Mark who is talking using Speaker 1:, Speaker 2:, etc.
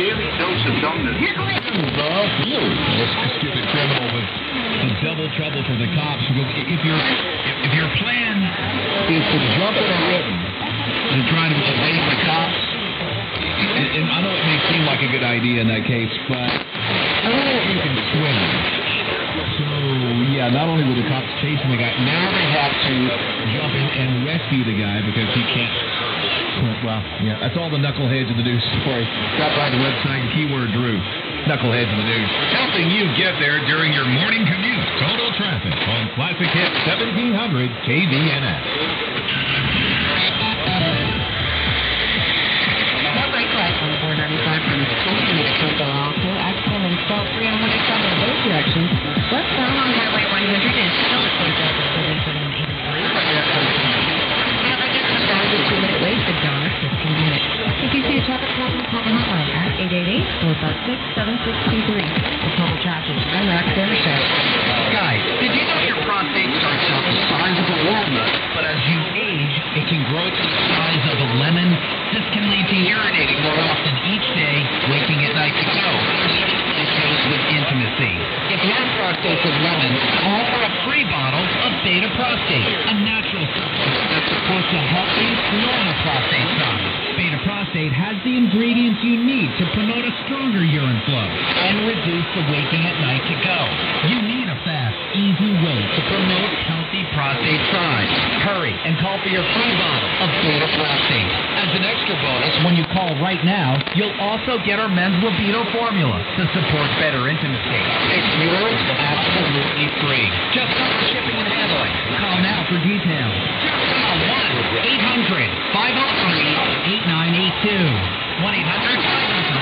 Speaker 1: daily dose
Speaker 2: of dumbness.
Speaker 3: The most stupid criminal with
Speaker 1: the double trouble for the cops. If your if your plan is to jump in a ribbon and try to evade the cops, and, and I know it may seem like a good idea in that case, but I don't know if you can swim. So yeah, not only were the cops chasing the guy, now they have to jump in and rescue the guy because he can't well, yeah, that's all the knuckleheads in the news story. Stop by the website, keyword Drew. Knuckleheads in the news. Helping you get there during your morning commute. Total traffic on Classic Hit 1700 KVNS.
Speaker 4: 888-456-7623. For total traffic, I'm Roxanne Show.
Speaker 1: Guys, did you know your prostate starts out the size of a walnut, but as you age, it can grow to the size of a lemon? This can lead to urinating more often each day, waking at night to go. Issues with intimacy. If your prostate is lemon, call for a free bottle of Beta Prostate, a natural substance that supports a healthy, normal prostate size. Prostate has the ingredients you need to promote a stronger urine flow and reduce the waking at night to go. You need a fast, easy way to promote healthy prostate size. Hurry and call for your free bottle of Beta Prostate. As an extra bonus, when you call right now, you'll also get our men's libido formula to support better intimacy. It's yours absolutely free. Just cover shipping and handling. Call now for details. two, 1 800